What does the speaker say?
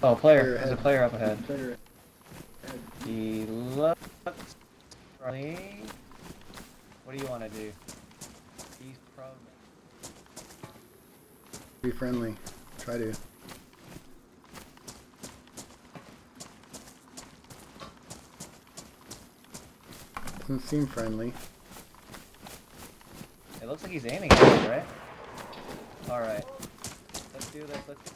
Oh, player. Player There's a player up ahead. Player. He looks. What do you want to do? He's probably. Be friendly. Try to. Doesn't seem friendly. It looks like he's aiming at us, right? Alright. Let's do this. Let's